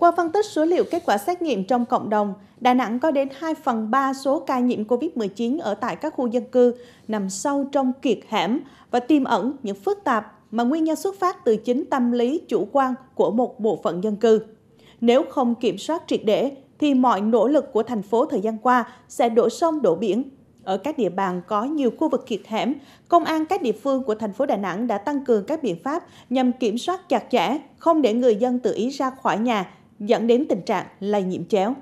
Qua phân tích số liệu kết quả xét nghiệm trong cộng đồng, Đà Nẵng có đến 2 phần 3 số ca nhiễm COVID-19 ở tại các khu dân cư nằm sâu trong kiệt hẻm và tiềm ẩn những phức tạp mà nguyên nhân xuất phát từ chính tâm lý chủ quan của một bộ phận dân cư. Nếu không kiểm soát triệt để, thì mọi nỗ lực của thành phố thời gian qua sẽ đổ sông đổ biển. Ở các địa bàn có nhiều khu vực kiệt hẻm, công an các địa phương của thành phố Đà Nẵng đã tăng cường các biện pháp nhằm kiểm soát chặt chẽ, không để người dân tự ý ra khỏi nhà, dẫn đến tình trạng lây nhiễm chéo.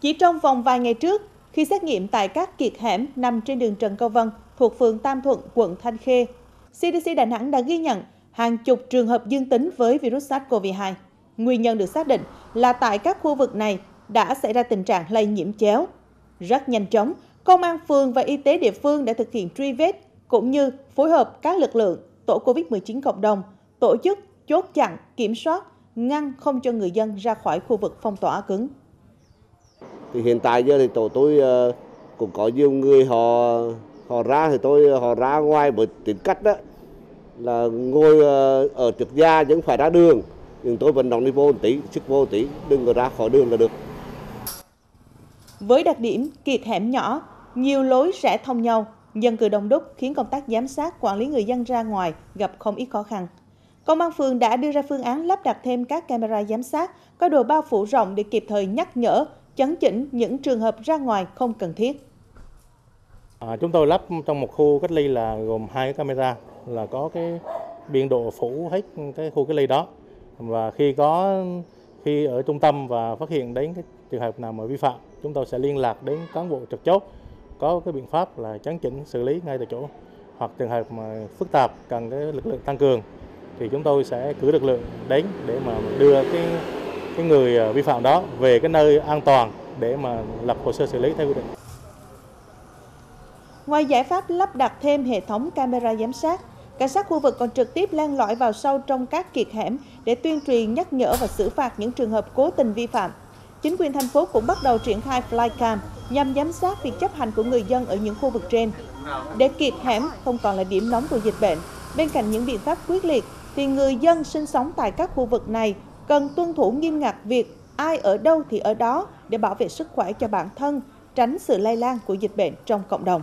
Chỉ trong vòng vài ngày trước, khi xét nghiệm tại các kiệt hẻm nằm trên đường Trần Cao Vân thuộc phường Tam Thuận, quận Thanh Khê, CDC Đà Nẵng đã ghi nhận hàng chục trường hợp dương tính với virus SARS-CoV-2. Nguyên nhân được xác định là tại các khu vực này đã xảy ra tình trạng lây nhiễm chéo. Rất nhanh chóng, công an phường và y tế địa phương đã thực hiện truy vết cũng như phối hợp các lực lượng tổ COVID-19 cộng đồng, tổ chức chốt chặn, kiểm soát, ngăn không cho người dân ra khỏi khu vực phong tỏa cứng. Thì hiện tại giờ thì tổ tôi ờ, cũng có nhiều người họ họ ra thì tôi họ ra ngoài bởi tính cách đó là ngồi ờ, ở trực gia vẫn phải ra đường. Nhưng tôi vận động đi vô một tí sức vô một tí đừng có ra khỏi đường là được. Với đặc điểm kiệt hẻm nhỏ nhiều lối rẽ thông nhau dân cư đông đúc khiến công tác giám sát quản lý người dân ra ngoài gặp không ít khó khăn Công an phường đã đưa ra phương án lắp đặt thêm các camera giám sát có độ bao phủ rộng để kịp thời nhắc nhở, chấn chỉnh những trường hợp ra ngoài không cần thiết. À, chúng tôi lắp trong một khu cách ly là gồm hai cái camera là có cái biên độ phủ hết cái khu cách ly đó và khi có khi ở trung tâm và phát hiện đến cái trường hợp nào mà vi phạm chúng tôi sẽ liên lạc đến cán bộ trực chốt có cái biện pháp là chấn chỉnh xử lý ngay tại chỗ hoặc trường hợp mà phức tạp cần cái lực lượng tăng cường thì chúng tôi sẽ cử lực lượng đến để mà đưa cái cái người à, vi phạm đó về cái nơi an toàn để mà lập hồ sơ xử lý theo quy định. Ngoài giải pháp lắp đặt thêm hệ thống camera giám sát, cảnh sát khu vực còn trực tiếp len lỏi vào sâu trong các kiệt hẻm để tuyên truyền nhắc nhở và xử phạt những trường hợp cố tình vi phạm. Chính quyền thành phố cũng bắt đầu triển khai flycam nhằm giám sát việc chấp hành của người dân ở những khu vực trên. Để kiệt hẻm không còn là điểm nóng của dịch bệnh, bên cạnh những biện pháp quyết liệt thì người dân sinh sống tại các khu vực này cần tuân thủ nghiêm ngặt việc ai ở đâu thì ở đó để bảo vệ sức khỏe cho bản thân, tránh sự lây lan của dịch bệnh trong cộng đồng.